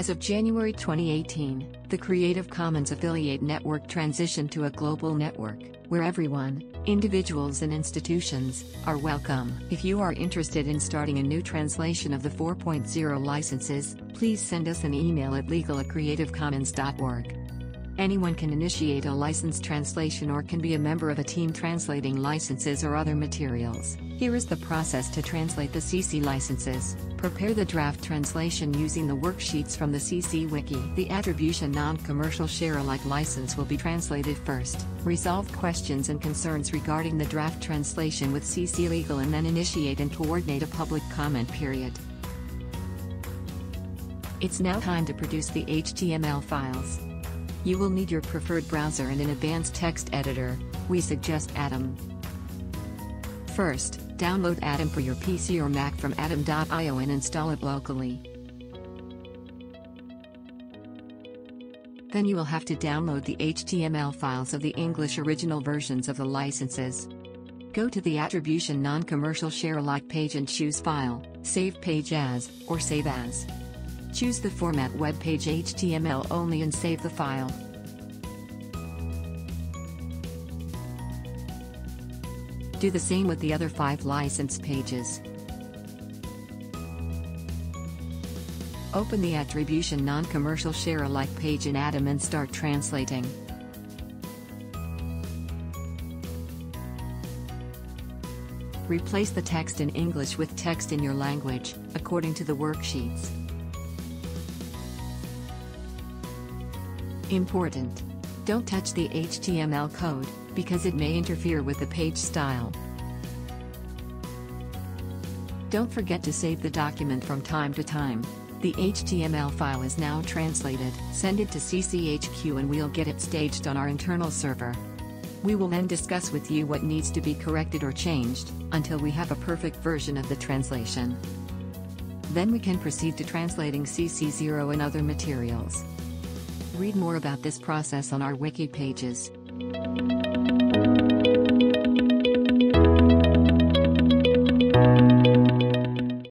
As of January 2018, the Creative Commons Affiliate Network transitioned to a global network, where everyone, individuals and institutions, are welcome. If you are interested in starting a new translation of the 4.0 licenses, please send us an email at legal at creativecommons.org. Anyone can initiate a license translation or can be a member of a team translating licenses or other materials. Here is the process to translate the CC licenses. Prepare the draft translation using the worksheets from the CC Wiki. The Attribution Non-Commercial Share-alike license will be translated first. Resolve questions and concerns regarding the draft translation with CC Legal and then initiate and coordinate a public comment period. It's now time to produce the HTML files. You will need your preferred browser and an advanced text editor, we suggest Atom. First, download Atom for your PC or Mac from atom.io and install it locally. Then you will have to download the HTML files of the English original versions of the licenses. Go to the Attribution Non-Commercial Share-alike page and choose File, Save Page As, or Save As. Choose the format web page HTML only and save the file. Do the same with the other five license pages. Open the Attribution Non-Commercial Share-alike page in Atom and start translating. Replace the text in English with text in your language, according to the worksheets. Important. Don't touch the HTML code, because it may interfere with the page style. Don't forget to save the document from time to time. The HTML file is now translated. Send it to CCHQ and we'll get it staged on our internal server. We will then discuss with you what needs to be corrected or changed, until we have a perfect version of the translation. Then we can proceed to translating CC0 and other materials. Read more about this process on our wiki pages.